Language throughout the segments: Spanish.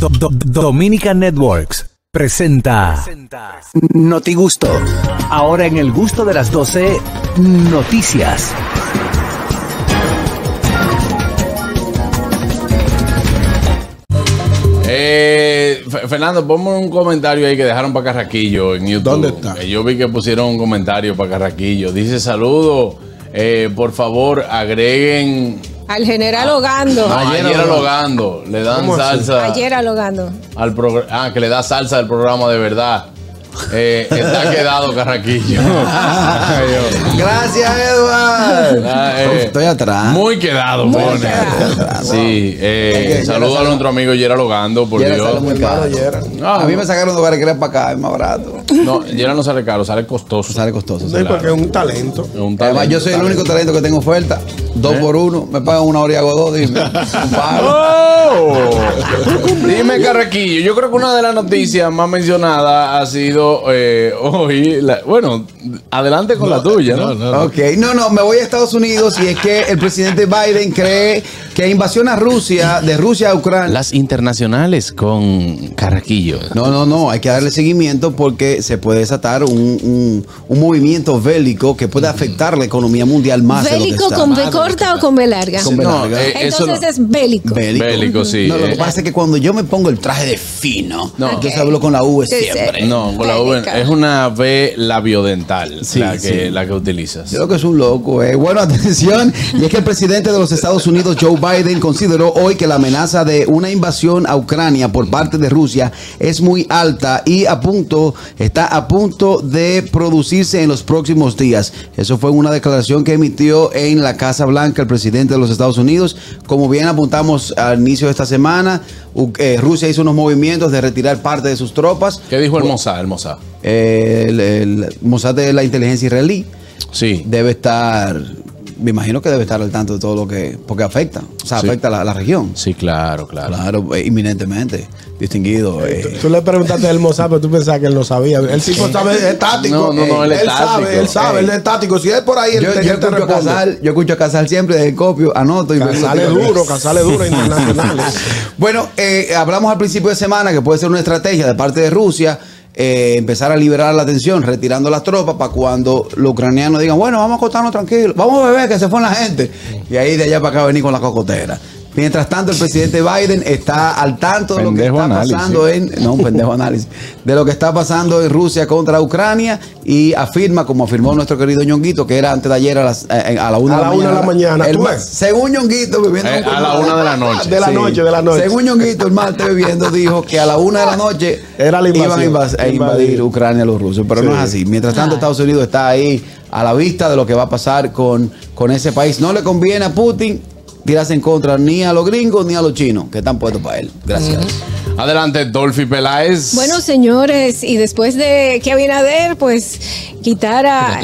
Do- Do- Dominican Networks presenta Noti Gusto. Ahora en el gusto de las 12, noticias. Eh, Fernando, ponme un comentario ahí que dejaron para Carraquillo en YouTube. ¿Dónde está? Yo vi que pusieron un comentario para Carraquillo. Dice saludo. eh, por favor, agreguen. Al general Hogando. Ayer ayer, alogando. Le dan salsa. Ayer alogando. al programa. Ah, que le da salsa al programa de verdad. Eh, está quedado Carraquillo. Gracias, Edward. Ah, eh, Estoy atrás. Muy quedado, Muy pone. quedado. Sí, eh, saludo a nuestro amigo Gerard Logando, por Yera Dios. sale muy caro. No, A mí me sacaron lugares que era para acá, es más barato. No, Gerard no sale caro, sale costoso. Sale costoso. Sí, porque es un talento. Es un Además, yo soy el único talento que tengo oferta. Dos por uno. Me pagan una hora y hago dos, dime. ¡Oh! Dime, Carraquillo, yo creo que una de las noticias más mencionadas ha sido eh, hoy. la- bueno, adelante con la tuya, ¿no? Ok, no, no, me voy a Estados Unidos y es que el presidente Biden cree que invasión a Rusia, de Rusia a Ucrania. Las internacionales con Carraquillo. No, no, no, hay que darle seguimiento porque se puede desatar un, un- un movimiento bélico que puede afectar la economía mundial más de lo que ¿Bélico está. con B corta o con B larga? Con B No, larga. eh, Entonces no- es bélico. Bélico. Bélico, sí. No, lo que Eh, pasa es que cuando yo me pongo el traje de fino, No. yo hablo con la sí. siempre. No, con la V Bélica. es una V labiodental Sí, la, que, sí. la que utilizas. Yo creo que es un loco. eh. Bueno, atención. Y es que el presidente de los Estados Unidos, Joe Biden, consideró hoy que la amenaza de una invasión a Ucrania por parte de Rusia es muy alta y a punto, está a punto de producirse en los próximos días. Eso fue una declaración que emitió en la Casa Blanca el presidente de los Estados Unidos. Como bien apuntamos al inicio de esta semana, eh, Rusia hizo unos movimientos de retirar parte de sus tropas. ¿Qué dijo el Mossad? El Mossad. Eh, el, el Mossad de la inteligencia israelí Sí. debe estar, me imagino que debe estar al tanto de todo lo que, porque afecta, o sea, Sí. afecta a la, la región. Sí, claro, claro. Claro, eh, inminentemente, distinguido. eh. Tú le preguntaste del Mozart, pero tú pensabas que él no sabía. El tipo sabe, es táctico. No, no, no, él es táctico. sabe, él sabe, él es táctico. Si es por ahí, él Yo, él te escucho. Casal, yo escucho a Casal siempre de copio, anoto y Casale duro, Casale duro internacionales. Bueno, eh, hablamos al principio de semana que puede ser una estrategia de parte de Rusia eh, empezar a liberar la tensión, retirando las tropas para cuando los ucranianos digan, bueno, vamos a acostarnos tranquilos, vamos a beber que se fue la gente. Y ahí de allá para acá venir con la cocotera. Mientras tanto, el presidente Biden está al tanto de lo que está análisis. pasando en. No, un pendejo análisis. De lo que está pasando en Rusia contra Ucrania y afirma, como afirmó nuestro querido Ñonguito, que era antes de ayer a, las, eh, a la una, A la una de la mañana, El ¿tú ma- ves? según Ñonguito, viviendo Eh, un a la una de la noche. De la noche, de la noche. según Ñonguito, el martes bebiendo, dijo que a la una de la noche Era la iban a, a invadir Invadir. Ucrania los rusos. Pero no es así. Mientras tanto, Estados Unidos está ahí a la vista de lo que va a pasar con, con ese país. No le conviene a Putin tirarse en contra ni a los gringos ni a los chinos, que están puestos para él. Gracias. Adelante, Dolphy Peláez. Bueno, señores, y después de que Abinader, pues, quitara...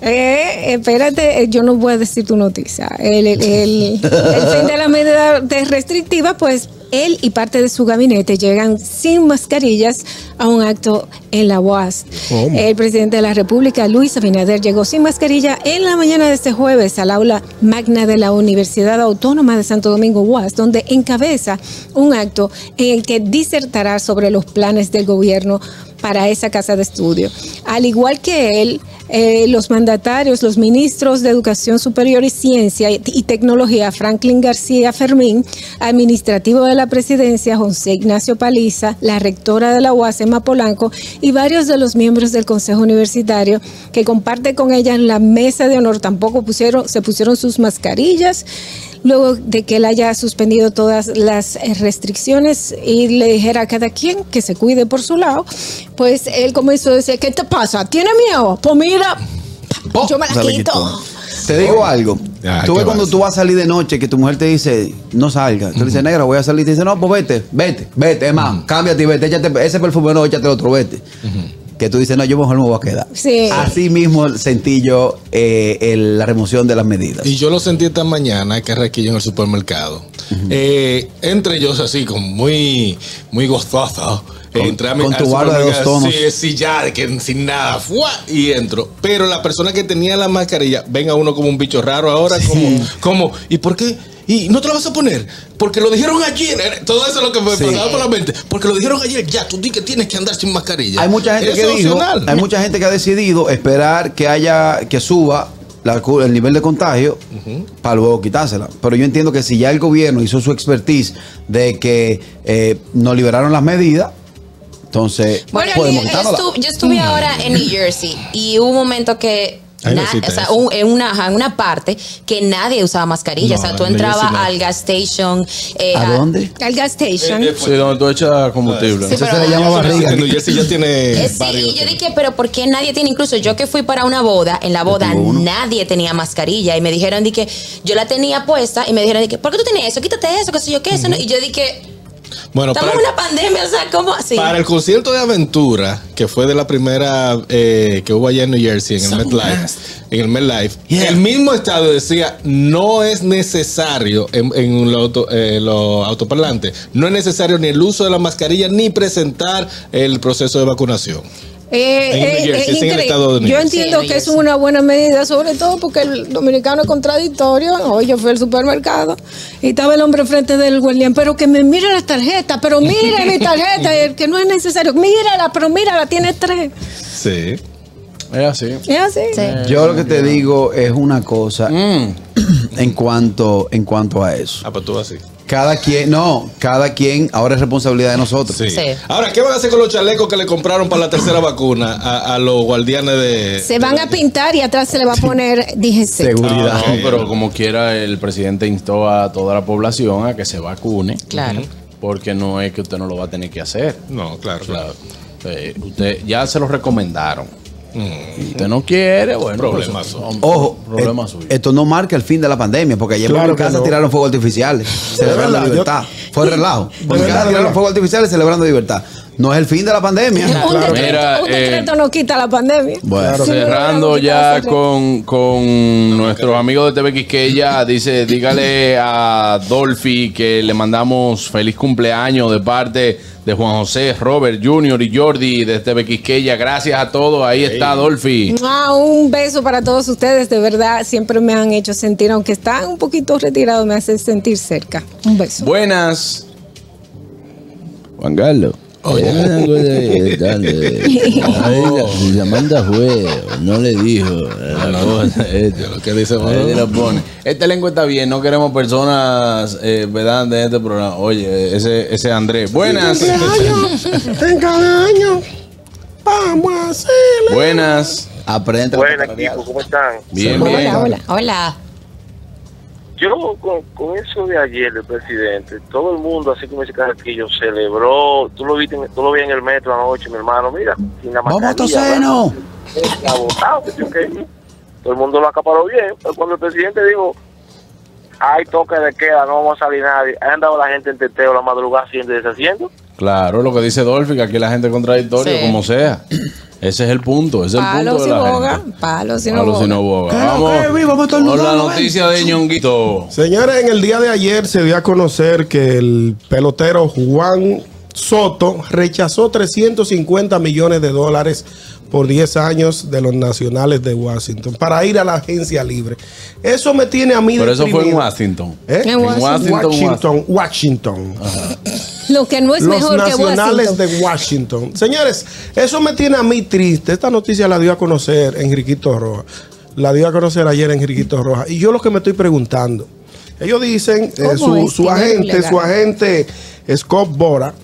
Eh, espérate, eh, yo no voy a decir tu noticia. El, el, el, el fin de la medida de restrictiva, pues, él y parte de su gabinete llegan sin mascarillas a un acto en la UAS. El presidente de la República, Luis Abinader, llegó sin mascarilla en la mañana de este jueves al aula magna de la Universidad Autónoma de Santo Domingo UAS, donde encabeza un acto en el que disertará sobre los planes del gobierno para esa casa de estudio. Al igual que él, eh, los mandatarios, los ministros de Educación Superior y Ciencia y, Tecnología, Franklin García Fermín, administrativo de la presidencia, José Ignacio Paliza, la rectora de la UAS, Emma Polanco, y varios de los miembros del Consejo Universitario que comparte con ella en la mesa de honor, tampoco pusieron, se pusieron sus mascarillas luego de que él haya suspendido todas las eh, restricciones y le dijera a cada quien que se cuide por su lado, pues él comenzó a decir, ¿qué te pasa? ¿Tiene miedo? Pues mira, yo me la quito. Te digo algo. Ah, tú ¿qué ves cuando vas? tú vas a salir de noche que tu mujer te dice, no salga. Tú le dices, negro, voy a salir. Te dice, no, pues vete, vete, vete. Es más, cámbiate y vete. Échate ese perfume, no, échate el otro, vete. Que tú dices, no, yo mejor me voy a quedar. Sí. Así mismo sentí yo eh, el- la remoción de las medidas. Y yo lo sentí esta mañana, que Carraquillo en el supermercado. Eh, entre ellos así, como muy, muy gozoso. Con- Entré a mi- con al tu barba de dos supermercado, tonos. Sí, sí, ya, que sin nada, ¡fua! y entro. Pero la persona que tenía la mascarilla, ven a uno como un bicho raro ahora, como, como, ¿y por qué? Y no te la vas a poner porque lo dijeron ayer. Eh, Todo eso es lo que me pasaba por la mente. Porque lo dijeron ayer, ya, tú di que tienes que andar sin mascarilla. Hay mucha gente que es dijo, opcional. hay mucha gente que ha decidido esperar que haya, que suba la el nivel de contagio para luego quitársela. Pero yo entiendo que si ya el gobierno hizo su expertise de que eh, nos liberaron las medidas, entonces Bueno, podemos yo, estu- yo estuve ahora en New Jersey y hubo un momento que. Na- existe o sea, eso. un- en, una, ajá, en una parte que nadie usaba mascarilla. No, o sea, tú entrabas al gas station. eh, ¿A dónde? Al gas station. Sí, donde tú echas combustible. Sí, Eso se le llama barriga. Jersey ya tiene Eh, sí, varios. y yo dije, pero ¿por qué nadie tiene? Incluso yo que fui para una boda, en la boda nadie tenía mascarilla. Y me dijeron, di que yo la tenía puesta. Y me dijeron, di que, ¿por qué tú tienes eso? Quítate eso, qué sé yo, qué eso. no?". Y yo dije, Bueno, estamos en una pandemia, o sea, ¿cómo así? para el concierto de aventura, que fue de la primera eh, que hubo allá en New Jersey, en el MetLife, en el MetLife, el mismo estado decía, no es necesario en, en los auto, eh, los autoparlantes, no es necesario ni el uso de la mascarilla ni presentar el proceso de vacunación. Eh, En eh, Jersey, eh, en el Yo entiendo Sí, en que es una buena medida, sobre todo porque el dominicano es contradictorio. Hoy yo fui al supermercado y estaba el hombre frente del guardián, pero que me mire la tarjeta, pero mire mi tarjeta, el que no es necesario, mírala, pero mírala, tiene tres. Sí. Es así. Es así. Sí. Yo lo que te digo es una cosa Mm. en cuanto en cuanto a eso. Ah, pues tú así. Cada quien, no, cada quien ahora es responsabilidad de nosotros. Sí. Sí. Ahora, ¿qué van a hacer con los chalecos que le compraron para la tercera vacuna a, a los guardianes de... Se van a pintar y atrás se le va a poner, dije. Seguridad. Ah, no, pero como quiera, el presidente instó a toda la población a que se vacune. Claro. Porque no es que usted no lo va a tener que hacer. No, claro, claro. Claro. Eh, usted ya se lo recomendaron. Mm. Y usted no quiere, bueno. Pues, son. Ojo, Problema eh, suyo. esto no marca el fin de la pandemia, porque ayer Claro por mi casa no. tiraron fuegos artificiales, celebrando libertad. Fue relajo. Por mi casa tiraron fuegos artificiales celebrando libertad. No es el fin de la pandemia. Un, decreto, Mira, un eh, decreto no quita la pandemia. Bueno, Cerrando ya con, con nuestros amigos de TV Quisqueya, dice, dígale a Dolphy que le mandamos feliz cumpleaños de parte de Juan José, Robert Junior y Jordi de TV Quisqueya. Gracias a todos, ahí está Dolphy. Ah, un beso para todos ustedes, de verdad, siempre me han hecho sentir, aunque están un poquito retirados, me hacen sentir cerca. Un beso. Buenas. Juan Carlos. La manda fue, no le dijo la cosa. esto. Lo que dice Ahí lo pone. Esta lengua está bien, no queremos personas eh, vedantes en este programa. Oye, ese, ese Andrés. Buenas. en cada año vamos a hacerle. Buenas. aprende. Buen equipo, ¿cómo están? Bien, hola, bien. hola. Hola. Yo con, con eso de ayer del presidente, todo el mundo, así como dice Carraquillo, celebró. Tú lo viste, tú lo vi en el metro anoche, mi hermano. Mira, sin la Vamos Toceno. qué. Todo el mundo lo acaparó bien. Pero cuando el presidente dijo, hay toque de queda, no vamos a salir nadie, ha andado la gente en teteo la madrugada haciendo y deshaciendo. Claro, lo que dice Dolphy, que aquí la gente es contradictoria, Sí. como sea. Ese es el punto, ese es el Palo punto si de la boga, gente. palo si no Palo si boga. no boga. Vamos con la noticia de Ñonguito. Señores, en el día de ayer se dio a conocer que el pelotero Juan Soto rechazó 350 millones de dólares por 10 años de los nacionales de Washington para ir a la agencia libre. Eso me tiene a mí Pero eso fue en. Washington. ¿Eh? En Washington, Washington, Washington. Lo que no es los mejor que nacionales Washington. de Washington. Señores, eso me tiene a mí triste. Esta noticia la dio a conocer Enriquito Roja. La dio a conocer ayer Enriquito Roja. Y yo lo que me estoy preguntando, ellos dicen, eh, ¿Cómo su, su agente, su agente Scott Bora,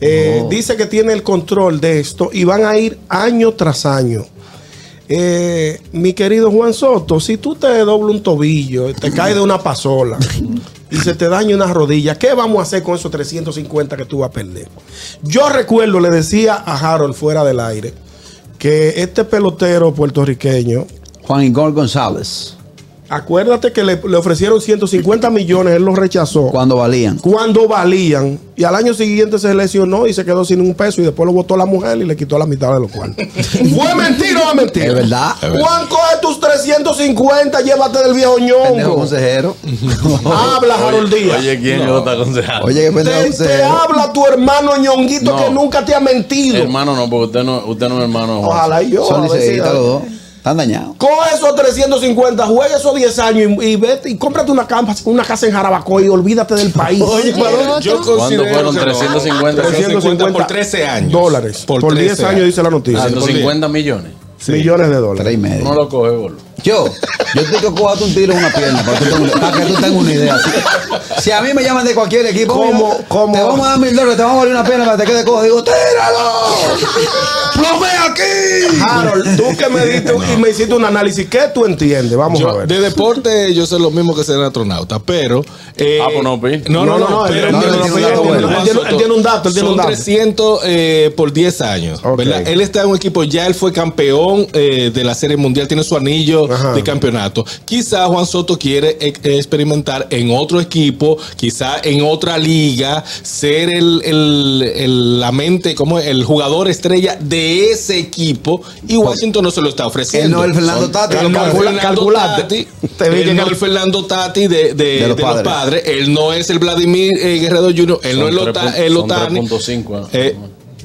eh, dice que tiene el control de esto y van a ir año tras año. Eh, mi querido Juan Soto, si tú te doblas un tobillo, te caes de una pasola y se te daña una rodilla, ¿qué vamos a hacer con esos 350 que tú vas a perder? Yo recuerdo, le decía a Harold fuera del aire, que este pelotero puertorriqueño, Juan Igor González, acuérdate que le, le ofrecieron 150 millones, él los rechazó cuando valían. cuando valían y al año siguiente se lesionó y se quedó sin un peso y después lo votó la mujer y le quitó la mitad de lo cual. ¿Fue mentira o no es mentira? Es verdad. Juan, coge tus 350, llévate del viejo ñongo. consejero. Habla, Harold Díaz. Oye, ¿quién lo está aconsejando? Oye, qué pendejo te, te habla tu hermano ñonguito No. que nunca te ha mentido. Hermano no, porque usted no, usted no es hermano. Ojalá y yo. Son los dos. Están dañados. Coge esos 350, juega esos 10 años y, y vete y cómprate una, campa- una casa en Jarabacoa y olvídate del país. Oye, pero yo ¿Cuánto considero fueron? que no. 350. 350 por 13 años. dólares. Por, 10 13 años dice la noticia. 150 millones. Millones de dólares. Tres y medio. No lo coge, boludo. Yo, yo te que cojarte un tiro en una pierna para, que tú tengas- para que tú tengas una idea. Si, si a mí me llaman de cualquier equipo, ¿Cómo- mira, cómo? te vamos a dar mil dólares, te vamos a abrir una pierna para que te quede cojo. Digo, ¡tíralo! ¡Plomea aquí! Harold, tú que me diste y me hiciste un análisis, ¿qué tú entiendes? Vamos a ver. de deporte yo sé lo mismo que ser astronauta, pero... eh, Ah, pues no, Pi. No, no, no, no, Él tiene- un dato, él tiene un Son dato. 300 eh, por 10 años. Él está en un equipo, ya él fue campeón eh, de la Serie Mundial, tiene su anillo Ajá. de campeonato. Quizá Juan Soto quiere e- experimentar en otro equipo, quizá en otra liga, ser el, el- el- la mente, como el jugador estrella de ese equipo y Washington no se lo está ofreciendo. Él no es el Fernando Tati, Él lo no calcula-. Tati, el Fernando Tati de, de- de los padres. padres. Él no es el Vladimir eh, Guerrero Jr., él no es Son el, el son Otani. 3.5, Eh,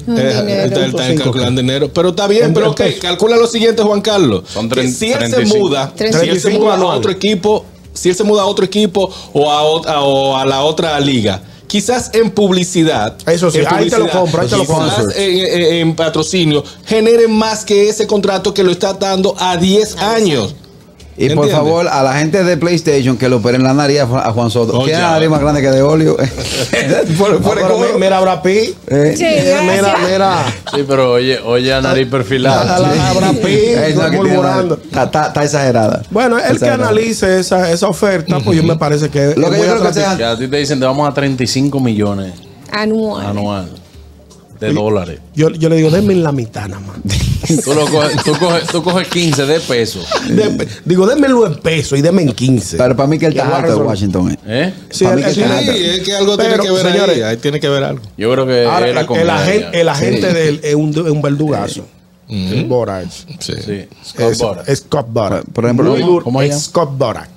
Eh, calculando dinero. Pero está bien, En pero ok, pesos. calcula lo siguiente, Juan Carlos. Son Que tre- si él se 35. muda, si él se 35 muda a otro equipo, si él se muda a otro equipo o a, ot- a- o a la otra liga. Quizás en publicidad. Eso sí, en ahí te lo publicidad, compro, ahí te lo quizás compro. En, en- en patrocinio genere más que ese contrato que lo está dando a 10 años. Y por favor, a la gente de PlayStation que lo operen la nariz a Ju- a Juan Soto. Oh, la nariz más grande que de óleo. por, No, por el mi- mira, Brad Pitt. Eh, Sí, Mira, mira. Sí, pero oye, oye a nariz A perfilada. la- Brad Pitt, la- murmurando. Está, está- está exagerada. Bueno, el que analice esa, esa oferta, pues yo me parece que es Lo que yo creo que sea- Que a ti te dicen te vamos a 35 millones Anual. anual de dólares. Yo, yo le digo, denme la mitad nada más. Tú, lo coges, tú, coges, tú coges 15 de pesos. De- digo, démelo en peso y denme en 15. Pero para mí que está alto de. Washington. eh. ¿Eh? Sí, para mí el- que el- está Sí, alto. es que algo Pero, tiene que ver señores, ahí. Ahí tiene que ver algo. Yo creo que Ahora, es la el, el, comedia. agen- el agente Sí. de él es un, verdugazo. El. Sí. Sí, Scott es Scott Borak. Por ejemplo. Scott Borak.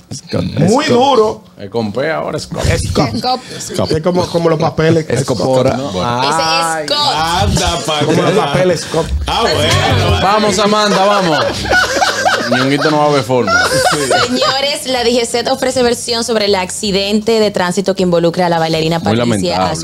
Muy duro. Es con P ahora, Scott. Es Scott. Scott. Es como, como los papeles. Escopora. Anda, Como los papeles Scott. Ah, bueno. Vamos, Amanda, vamos. Ñonguito no va a ver forma. Señores, la DGC ofrece versión sobre el accidente de tránsito que involucra a la bailarina Patricia. Ay,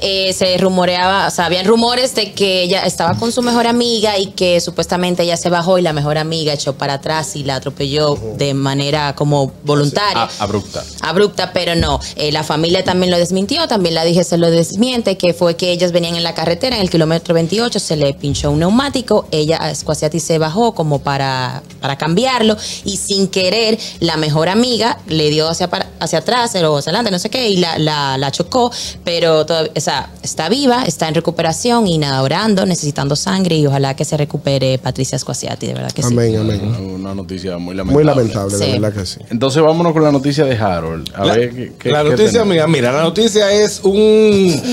Eh, se rumoreaba, o sea, habían rumores de que ella estaba con su mejor amiga y que supuestamente ella se bajó y la mejor amiga echó para atrás y la atropelló de manera como voluntaria. A- abrupta. abrupta, pero no. Eh, la familia también lo desmintió, también la dije se lo desmiente, que fue que ellas venían en la carretera, en el kilómetro 28, se le pinchó un neumático, ella, Squasiati, se bajó como para, para cambiarlo y sin querer la mejor amiga le dio hacia, para- hacia atrás o hacia adelante, no sé qué, y la, la, la chocó, pero todavía, o sea, está viva, está en recuperación y nada, orando, necesitando sangre y ojalá que se recupere Patricia Squasiati, de verdad que sí. Amén, amén. Una noticia muy lamentable. Muy lamentable, de Sí. Verdad que sí. Entonces vámonos con la noticia de Harold. A La, ver qué, qué- la noticia mía, mira, la noticia es un,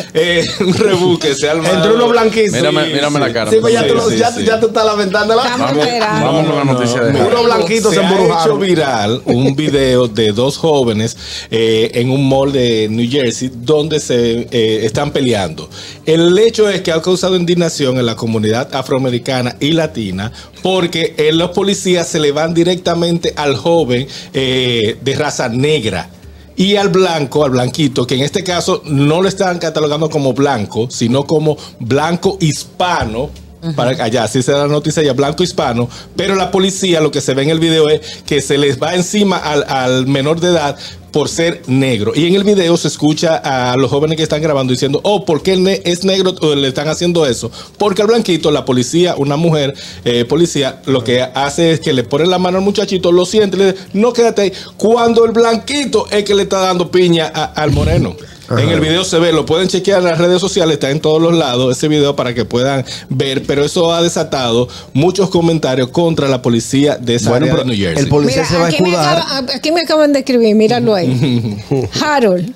eh, un rebú que se ha armado. Entre unos blanquitos. Mírame, Sí, mírame sí. la cara. Sí, pues ya, Sí, tú, lo- sí, ya, sí. ya tú estás lamentando la Vamos, vamos con la noticia de Mira, Harold. Unos blanquitos se se ha hecho viral un video de dos jóvenes eh, en un mall de New Jersey donde se eh, están peleando. El hecho es que ha causado indignación en la comunidad afroamericana y latina porque eh, los policías se le van directamente al joven eh, de raza negra. Y al blanco, al blanquito, que en este caso no lo están catalogando como blanco, sino como blanco hispano, para allá, así se da la noticia ya, blanco hispano, pero la policía lo que se ve en el video es que se les va encima al, menor de edad por ser negro. Y en el video se escucha a los jóvenes que están grabando diciendo, oh, ¿por qué ne- es negro le están haciendo eso? Porque al blanquito, la policía, una mujer eh, policía, lo que hace es que le pone la mano al muchachito, lo siente, le dice, no quédate ahí. Cuando el blanquito es que le está dando piña al moreno. En el video se ve, lo pueden chequear en las redes sociales, está en todos los lados ese video para que puedan ver, pero eso ha desatado muchos comentarios contra la policía de esa Bueno, área de New Jersey. el policía Mira, se va a aquí me, escudar. acaba- aquí me acaban de escribir, míralo ahí. Harold,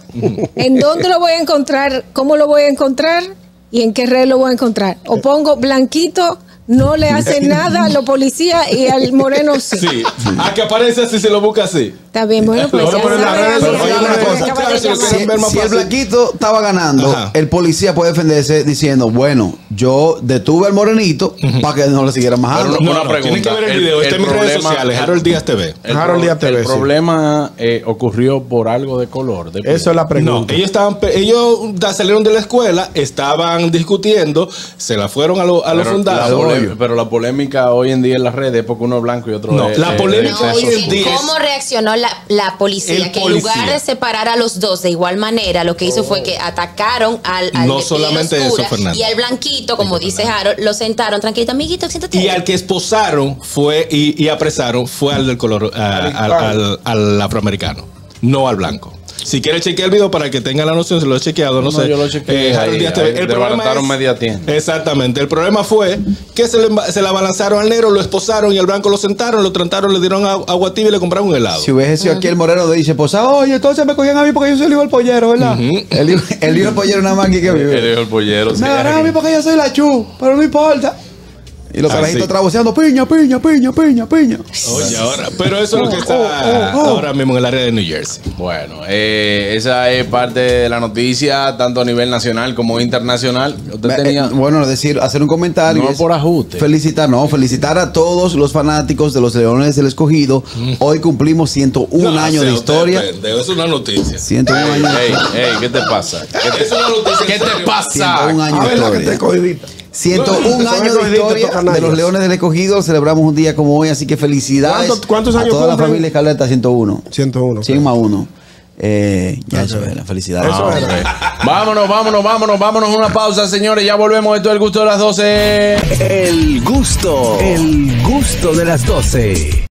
¿en dónde lo voy a encontrar? ¿Cómo lo voy a encontrar? ¿Y en qué red lo voy a encontrar? O pongo blanquito, no le hace nada a los policías y al moreno sí. Sí, a que aparece así, se lo busca así. Está bien, bueno, pues ya si más el blanquito estaba ganando, Ajá. el policía puede defenderse diciendo, bueno, yo detuve al morenito para que no le siguiera majando. Pero No, Una no, pregunta. Que ver el El- video. Está el en mis redes problema- sociales. el- Harold Díaz TV. El, Harold Díaz TV, el problema eh, ocurrió por algo de color. de. Eso es la No, pregunta. ellos estaban, ellos salieron de la escuela, estaban discutiendo, se la fueron a, lo- a los la fundados. pero la polémica hoy en día en las redes es porque uno es blanco y otro No, es. la es- polémica es hoy en sexo. día- ¿Cómo reaccionó la, la policía? El que en lugar de separar a los dos de igual manera, lo que hizo fue que atacaron al, al No solamente oscura eso, Fernando. y al blanquito, como dice Harold, lo sentaron tranquilito, amiguito, siéntate. Y al que esposaron fue y, y apresaron fue al del color, a- al, al- al afroamericano, no al blanco. Si quiere chequear el video para que tenga la noción, se lo he chequeado, no, No, sé. yo lo chequeé ahí, ahí el problema es- media tienda. Exactamente. El problema fue que se, le, se la balanzaron al negro, lo esposaron y al blanco lo sentaron, lo trataron, le dieron agua tibia y le compraron un helado. Si hubiese sido aquí el moreno dice, ah, oye, entonces me cogían a mí porque yo soy el hijo del pollero, ¿verdad? el, hijo, el hijo del pollero nada más aquí que El vive. hijo del pollero. sí. Me agarran a mí porque yo soy la chu, pero no importa. Y los Ah, carajitos trabuceando, piña, piña, piña, piña, piña. Oye, ahora, pero eso es lo que Oh, está oh, oh, oh. ahora mismo en el área de New Jersey. Bueno, eh, esa es parte de la noticia, tanto a nivel nacional como internacional. Usted Eh, tenía. bueno, decir, hacer un comentario. No es por ajuste. Felicitar, no, felicitar a todos los fanáticos de los Leones del Escogido. Hoy cumplimos 101 No, años sea de historia. pendejo, Es una noticia. 101 Ey, años. ey, ey, ¿qué te pasa? ¿Qué te, Es una noticia. ¿qué te pasa? 101 años A de que te cogidita. 101 Son años de historia de los. Leones del Escogido. Celebramos un día como hoy, así que felicidades ¿Cuántos- cuántos a años toda la cumplen? familia Escaleta 101. 101. 100 más 1. Eh, ya eso era, felicidades. Eso Ah, era. Vámonos, vámonos, vámonos, vámonos. Una pausa, señores. Ya volvemos. Esto es el gusto de las 12. El gusto, el gusto de las 12.